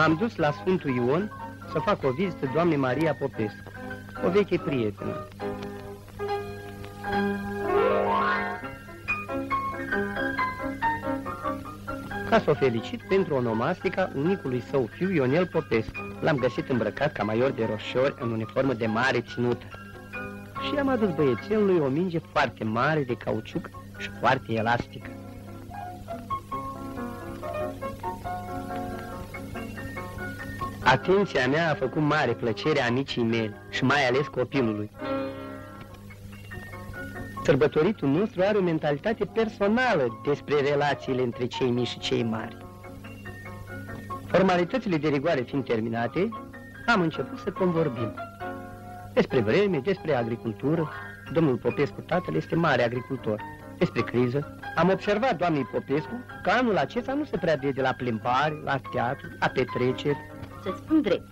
M-am dus la Sfântul Ion să fac o vizită doamnei Maria Popescu, o veche prietenă. Ca să o felicit pentru onomastica unicului său fiu Ionel Popescu. L-am găsit îmbrăcat ca major de roșori în uniformă de mare ținută. Și am adus băiețelului o minge foarte mare de cauciuc și foarte elastică. Atenția mea a făcut mare plăcere amicii mei și mai ales copilului. Sărbătoritul nostru are o mentalitate personală despre relațiile între cei mici și cei mari. Formalitățile de rigoare fiind terminate, am început să convorbim. Despre vreme, despre agricultură, domnul Popescu, tatăl, este mare agricultor. Despre criză, am observat doamnei Popescu că anul acesta nu se prea vede la plimbare, la teatru, la petreceri, să spun drept,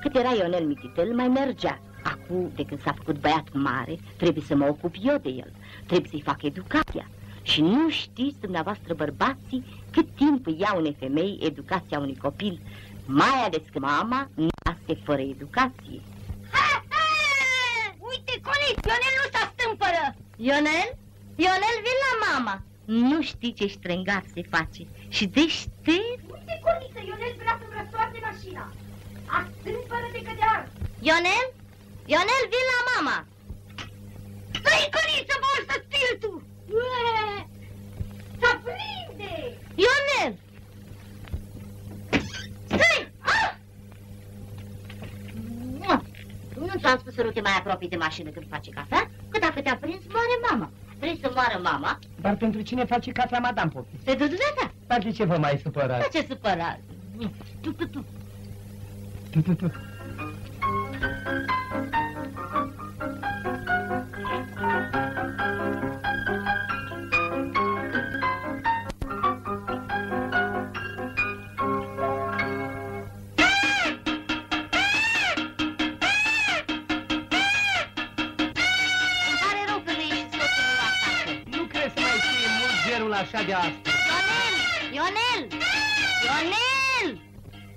cât era Ionel Mititel, mai mergea. Acum, de când s-a făcut băiat mare, trebuie să mă ocup eu de el. Trebuie să-i fac educația. Și nu știți dumneavoastră bărbații cât timp ia unei femei educația unui copil, mai ales că mama nasce fără educație. Ha, ha! Uite, Colit, Ionel nu s-a stâmpără! Ionel? Ionel, vin la mama! Nu știi ce strângat se face și deștept. Uite, Coniță, Ionel vrea să-mi Ionel? Ionel, vin la mama. Stai, Coniță, mor să spiritul. Să prinde. Ionel! Stai! Ah! Nu ți-am spus să nu te mai apropii de mașină când face cafea? Că dacă te-a prins, moare mama. Vrei să moară mama? Dar pentru cine face cafea, madame Popi? Pentru dumneata. Dar de ce vă mai supărați? De ce supărat? Tu, tu, tu. Tu, tu, tu. Așa de astăzi? Ionel! Ionel! Ionel!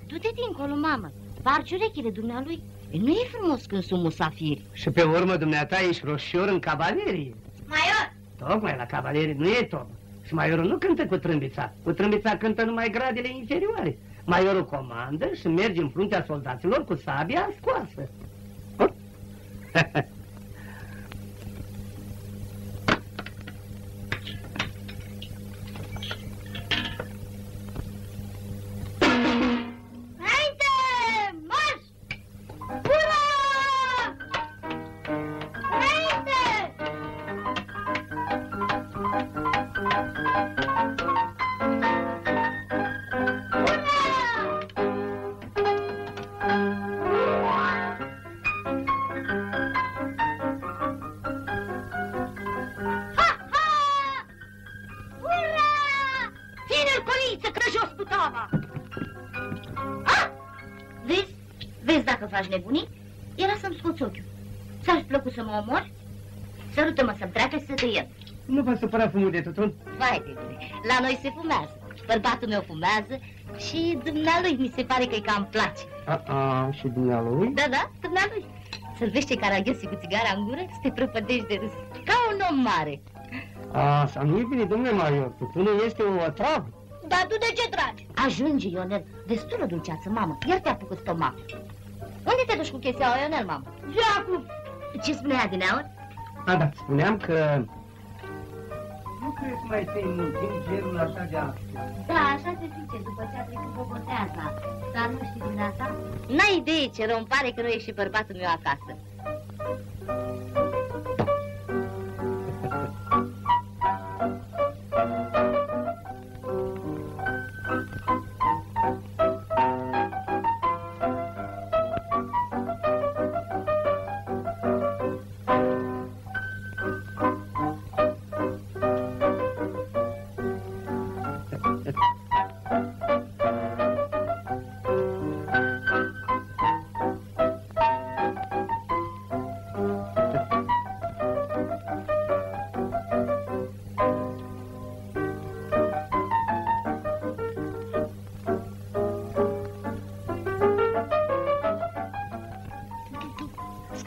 Du-te dincolo, mamă. Parci urechile dumnealui. E, Nu e frumos când sunt musafiri. Și pe urmă, dumneata, ești roșior în cavalerie. Maior! Tocmai la cavalerie nu e top. Și maiorul nu cântă cu trâmbița. Cu trâmbița cântă numai gradele inferioare. Maiorul comandă și merge în fruntea soldaților cu sabia scoasă. jos cu tava! Ah! Vezi? Vezi dacă faci nebunii? Era să-mi scoți ochiul. Ți-ar fi plăcut să mă omori? Sărută-mă să-mi treacă și să te iert. Nu vă supăra fumul de tutun? Vai de mine, la noi se fumează. Bărbatul meu fumează și dumnealui mi se pare că-i cam place. A, a, și dumnealui? Da, da, dumnealui. Sărbește caraghesul cu țigara în gură să te prăpădești de râs. Ca un om mare. A, să nu-i bine, domnule Major, tutunul este un otrav. Dar tu de ce tragi? Ajunge, Ionel. Destulă dulceață, mamă. Iar te apucă stomacul. Unde te duci cu chestia, Ionel, mamă? Jacu! Ce spunea din aur? A, da, spuneam că... Nu crezi mai să-i mulțim cerul așa de astfel. Da, așa se zice, după ce a trecut boboteaza. Dar nu știi din asta? N-ai idee ce rău îmi pare că nu e și bărbatul meu acasă.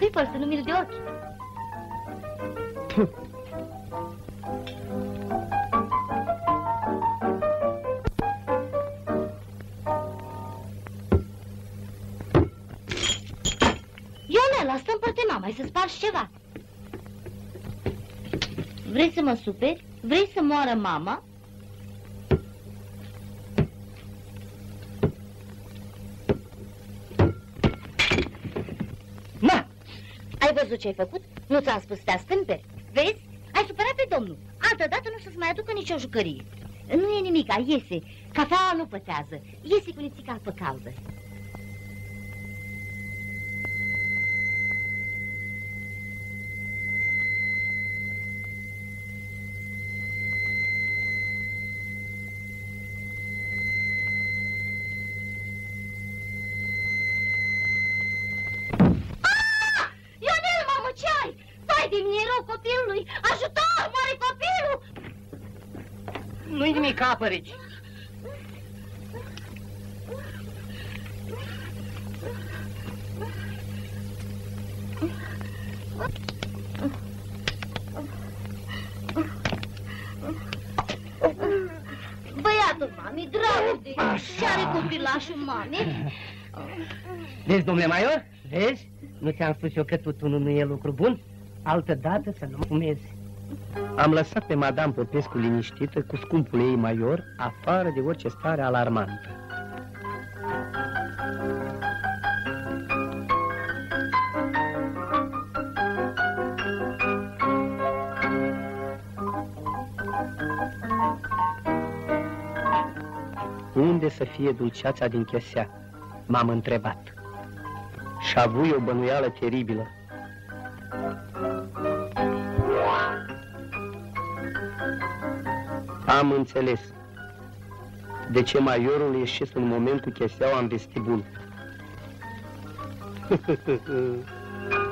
Scuipă să nu mi de ochi. Ionel, asta împărte mama, să spargi ceva. Vrei să mă superi? Vrei să moară mama? Văzut ce ai făcut? Nu ți-am spus să te astâmperi? Vezi? Ai supărat pe domnul. Altă dată nu să-ți mai aducă nicio jucărie. Nu e nimic, iese. Cafeaua nu pătează. Iese cu nițica apă caldă. Nu-i nimic, apărici. Băiatul mami, dragul de ce are copilașul mami? Vezi, domnule Maior? Vezi? Nu ți-am spus eu că tutunul nu e lucru bun? Altă dată să nu fumezi. Am lăsat pe Madame Popescu liniștită cu scumpul ei Maior, afară de orice stare alarmantă. Unde să fie dulceața din chesea? M-am întrebat. Și a avut o bănuială teribilă. Am înțeles de ce maiorul ieșise în momentul cheseaua în vestibul.